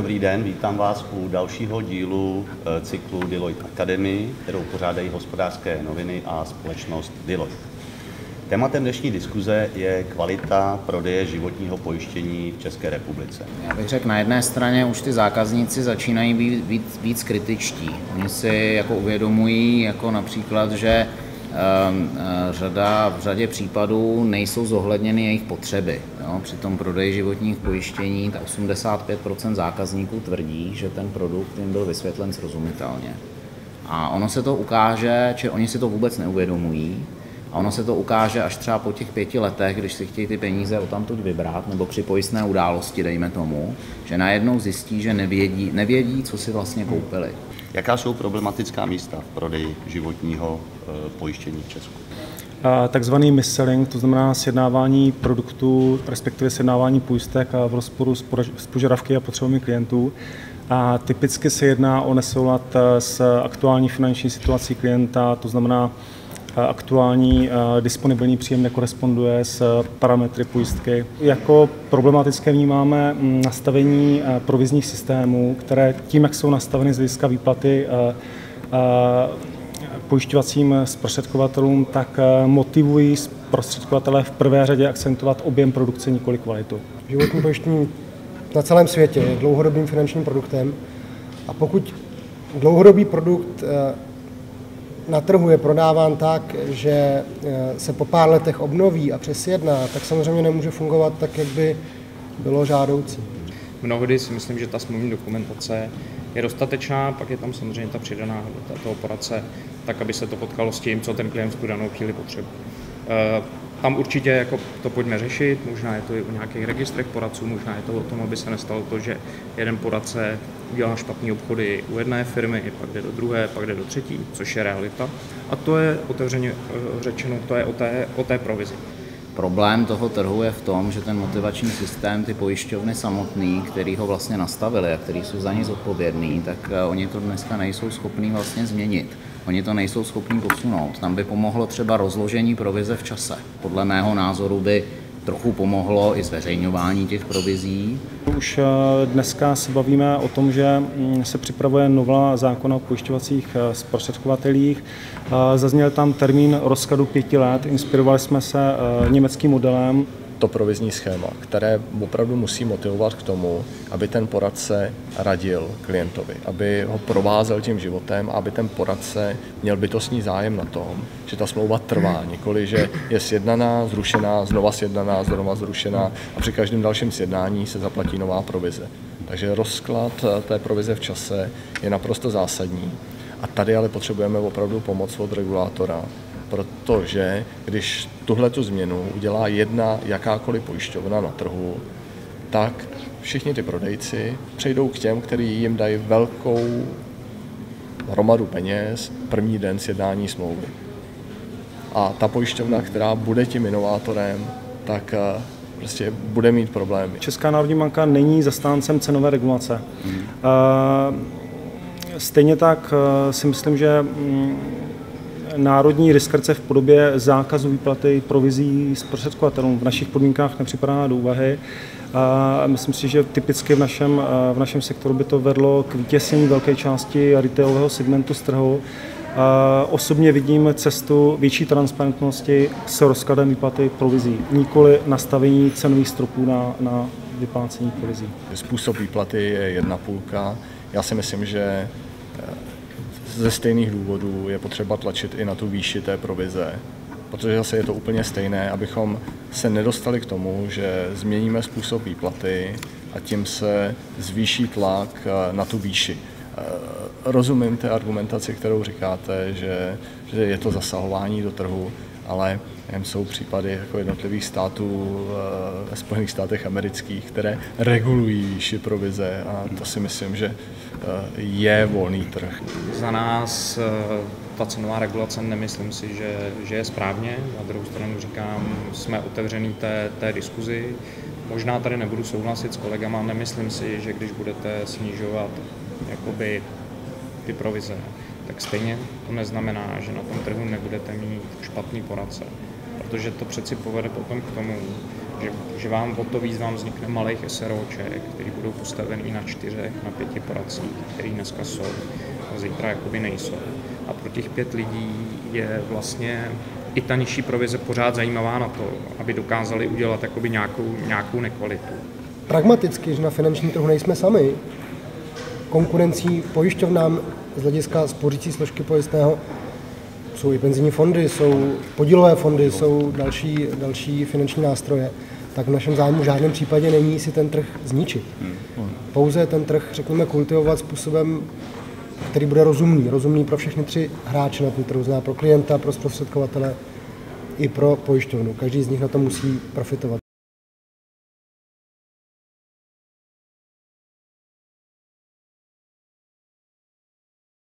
Dobrý den, vítám vás u dalšího dílu eh, cyklu Deloitte Academy, kterou pořádají hospodářské noviny a společnost Deloitte. Tématem dnešní diskuze je kvalita prodeje životního pojištění v České republice. Já bych řekl, na jedné straně už ty zákazníci začínají být víc, víc kritičtí. Oni si jako uvědomují, jako například, že řada, v řadě případů nejsou zohledněny jejich potřeby. Jo? Při tom prodeji životních pojištění 85% zákazníků tvrdí, že ten produkt jim byl vysvětlen srozumitelně. A ono se to ukáže, že oni si to vůbec neuvědomují, a ono se to ukáže až třeba po těch pěti letech, když si chtějí ty peníze o tamtud vybrat, nebo při pojistné události, dejme tomu, že najednou zjistí, že nevědí, nevědí co si vlastně koupili. Jaká jsou problematická místa v prodeji životního eh, pojištění v Česku? Takzvaný mis-selling, to znamená sjednávání produktů, respektive sjednávání pojistek v rozporu s požadavky a potřebami klientů. A typicky se jedná o nesoulad eh, s aktuální finanční situací klienta, to znamená aktuální disponibilní příjem nekoresponduje s parametry pojistky. Jako problematické vnímáme mm, nastavení provizních systémů, které tím, jak jsou nastaveny z hlediska výplaty pojišťovacím zprostředkovatelům, tak motivují zprostředkovatele v prvé řadě akcentovat objem produkce, nikoli kvalitu. Životní pojištění na celém světě je dlouhodobým finančním produktem a pokud dlouhodobý produkt na trhu je prodáván tak, že eh, se po pár letech obnoví a přesjedná, tak samozřejmě nemůže fungovat tak, jak by bylo žádoucí. Mnohdy si myslím, že ta smluvní dokumentace je dostatečná, pak je tam samozřejmě ta přidaná hodnota toho poradce, tak aby se to potkalo s tím, co ten klient v tu danou chvíli potřebuje. Tam určitě jako to pojďme řešit, možná je to i o nějakých registrech poradců, možná je to o tom, aby se nestalo to, že jeden poradce udělá špatné obchody u jedné firmy, pak jde do druhé, pak jde do třetí, což je realita. A to je otevřeně eh, řečeno, to je o té, o té provizi. Problém toho trhu je v tom, že ten motivační systém, ty pojišťovny samotný, který ho vlastně nastavili a který jsou za ně zodpovědní, tak eh, oni to dneska nejsou schopní vlastně změnit. Oni to nejsou schopní posunout. Tam by pomohlo třeba rozložení provize v čase. Podle mého názoru by trochu pomohlo i zveřejňování těch provizí. Už eh, dneska se bavíme o tom, že mm, se připravuje nová zákona o pojišťovacích eh, zprostředkovatelích. Eh, zazněl tam termín rozkladu pěti let. Inspirovali jsme se německým modelem to provizní schéma, které opravdu musí motivovat k tomu, aby ten poradce radil klientovi, aby ho provázel tím životem a aby ten poradce měl bytostný zájem na tom, že ta smlouva trvá, nikoli, že je sjednaná, zrušená, znova sjednaná, znova zrušená a při každém dalším sjednání se zaplatí nová provize. Takže rozklad té provize v čase je naprosto zásadní. A tady ale potřebujeme opravdu pomoc od regulátora, protože když tuhle tu změnu udělá jedna jakákoliv pojišťovna na trhu, tak všichni ty prodejci přejdou k těm, kteří jim dají velkou hromadu peněz první den sjednání smlouvy. A ta pojišťovna, která bude tím inovátorem, tak eh, prostě bude mít problémy. Česká národní banka není zastáncem cenové regulace. Hmm. Stejně tak eh, si myslím, že mm, národní riskrce v podobě zákazu výplaty provizí zprostředkovatelům v našich podmínkách nepřipadá do úvahy. A myslím si, že typicky v našem, v našem sektoru by to vedlo k vytěsnění velké části retailového segmentu z trhu. A osobně vidím cestu větší transparentnosti s rozkladem výplaty provizí, nikoli nastavení cenových stropů na, na vyplácení provizí. Způsob výplaty je jedna půlka. Já si myslím, že ze stejných důvodů je potřeba tlačit i na tu výši té provize, protože zase je to úplně stejné, abychom se nedostali k tomu, že změníme způsob výplaty a tím se zvýší tlak eh, na tu výši. Eh, rozumím té argumentaci, kterou říkáte, že, že je to zasahování do trhu, ale jsou případy jako jednotlivých států eh, ve Spojených státech amerických, které regulují výši provize a to si myslím, že eh, je volný trh. Za nás eh, ta cenová regulace nemyslím si, že, že je správně. Na druhou stranu říkám, jsme otevřený té, té diskuzi. Možná tady nebudu souhlasit s kolegama, nemyslím si, že když budete snižovat jakoby ty provize, tak stejně to neznamená, že na tom trhu nebudete mít špatný poradce protože to přeci povede potom k tomu, že, že vám o to víc vám vznikne malých SROček, který budou postavený na čtyřech, na pěti poradcích, který dneska jsou a zítra jakoby nejsou. A pro těch pět lidí je vlastně i ta nižší provize pořád zajímavá na to, aby dokázali udělat jakoby nějakou, nějakou nekvalitu. Pragmaticky, že na finančním trhu nejsme sami. Konkurencí pojišťovnám z hlediska spořící složky pojistného jsou i penzijní fondy, jsou podílové fondy, jsou další, další finanční nástroje, tak v našem zájmu v žádném případě není si ten trh zničit. Pouze ten trh, řekněme, kultivovat způsobem, který bude rozumný. Rozumný pro všechny tři hráče na tom trhu, zná pro klienta, pro zprostředkovatele i pro pojišťovnu. Každý z nich na to musí profitovat.